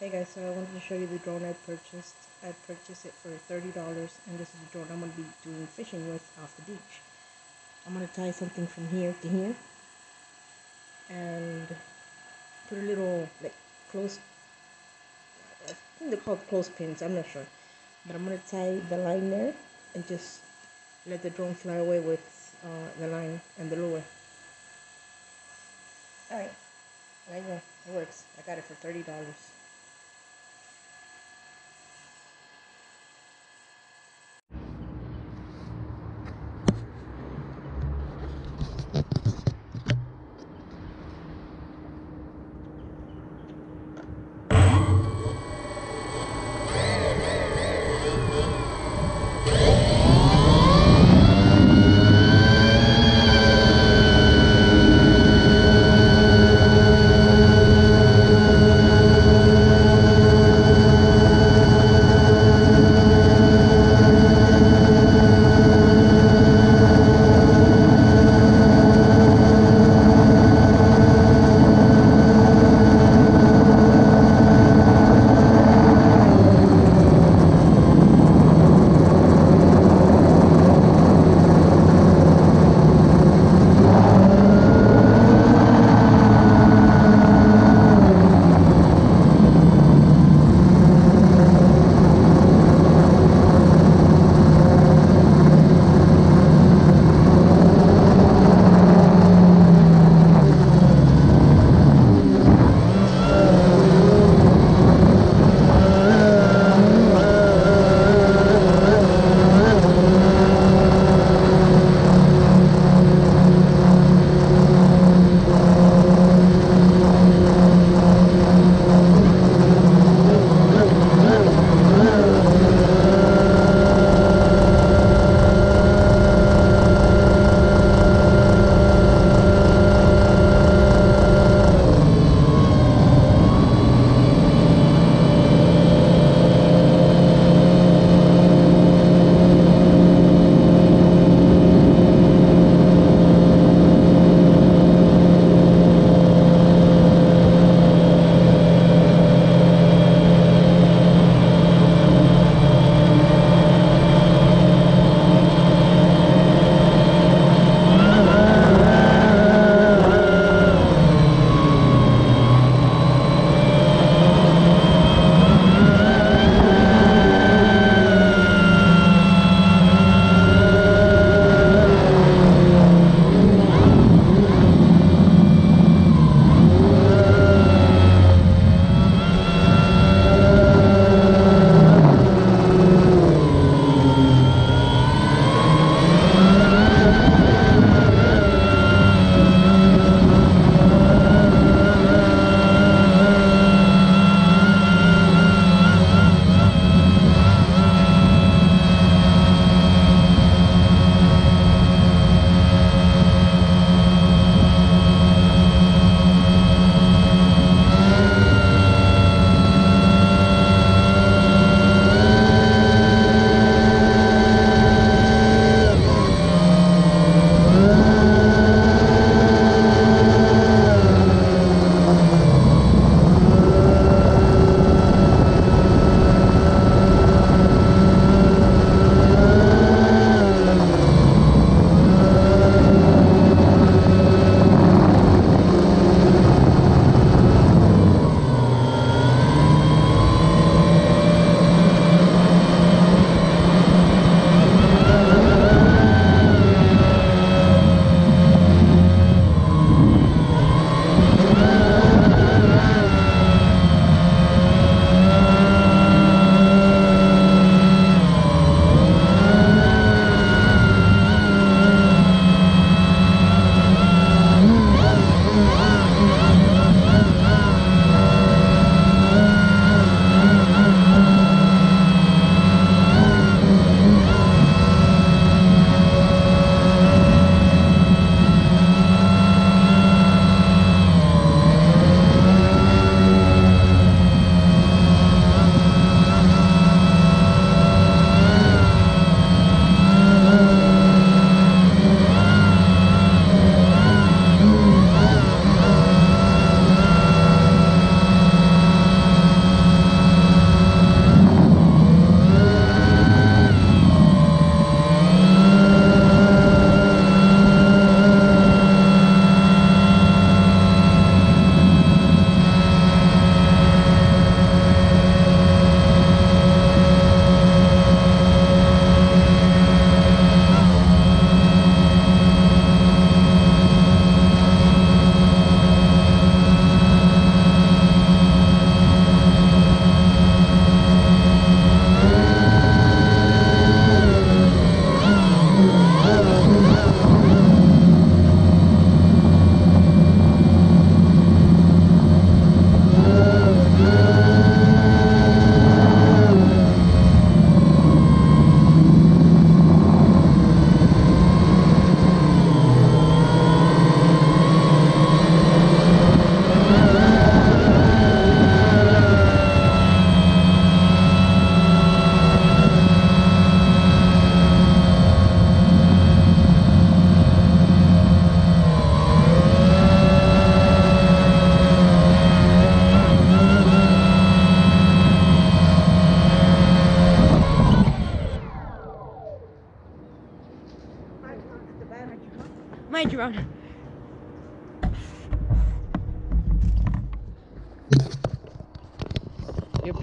Hey guys, so I wanted to show you the drone I purchased. I purchased it for $30 and this is the drone I'm going to be doing fishing with off the beach. I'm going to tie something from here to here and put a little like close, I think they're called clothespins, I'm not sure. But I'm going to tie the line there and just let the drone fly away with uh, the line and the lure. Alright, there you go, it works. I got it for $30.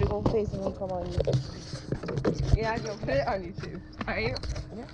Whole face won't come on you. Yeah, you'll put it on YouTube. Right? Yeah.